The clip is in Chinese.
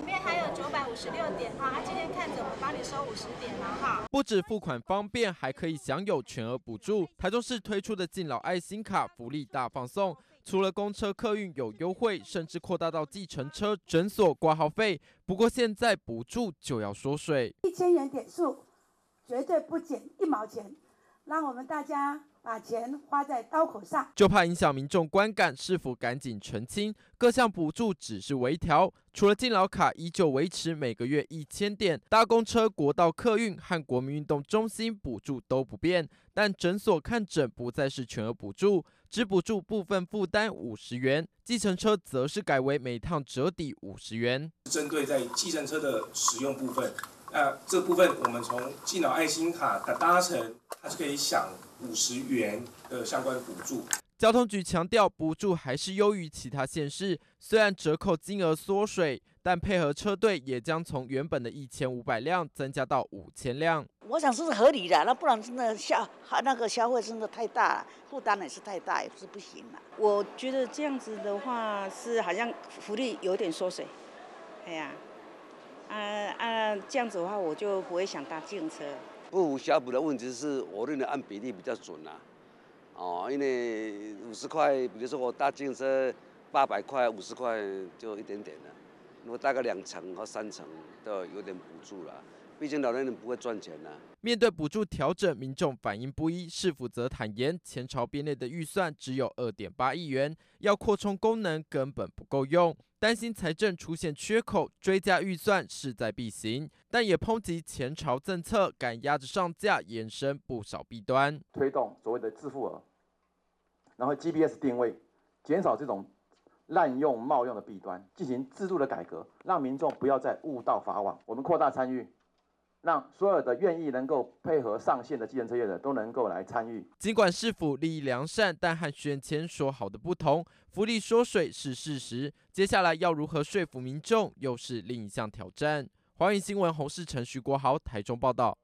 里面还有九百五十六点哈，他今天看着我们帮你收五十点了哈。不止付款方便，还可以享有全额补助。台中市推出的敬老爱心卡福利大放送，除了公车客运有优惠，甚至扩大到计程车、诊所挂号费。不过现在补助就要缩水，一千元点数绝对不减一毛钱，让我们大家。把钱花在刀口上，就怕影响民众观感，是否赶紧澄清？各项补助只是微调，除了敬老卡依旧维持每个月一千点，搭公车、国道客运和国民运动中心补助都不变，但诊所看诊不再是全额补助，只补助部分负担五十元，计程车则是改为每趟折抵五十元。针对在计程车的使用部分，那这部分我们从敬老爱心卡的搭乘，它是可以享。五十元的相关补助，交通局强调，补助还是优于其他县市。虽然折扣金额缩水，但配合车队也将从原本的一千五百辆增加到五千辆。我想是合理的，那不然真的消那个消费真的太大了，负担也是太大，也是不行了。我觉得这样子的话，是好像福利有点缩水。哎呀，啊啊，这样子的话，我就不会想搭自行车。不小补的问题是我认为按比例比较准啦，哦，因为五十块，比如说我搭自行车八百块，五十块就一点点了，果大概两层和三层都有点补助了，毕竟老年人不会赚钱呐。面对补助调整，民众反应不一，市府则坦言前朝编列的预算只有二点八亿元，要扩充功能根本不够用。担心财政出现缺口，追加预算势在必行，但也抨击前朝政策赶压着上架，衍生不少弊端。推动所谓的自付额，然后 GPS 定位，减少这种滥用冒用的弊端，进行制度的改革，让民众不要再误道法网。我们扩大参与。让所有的愿意能够配合上线的计程车业者都能够来参与。尽管市府利益良善，但和选前说好的不同，福利缩水是事实。接下来要如何说服民众，又是另一项挑战。华语新闻，洪世成、徐国豪，台中报道。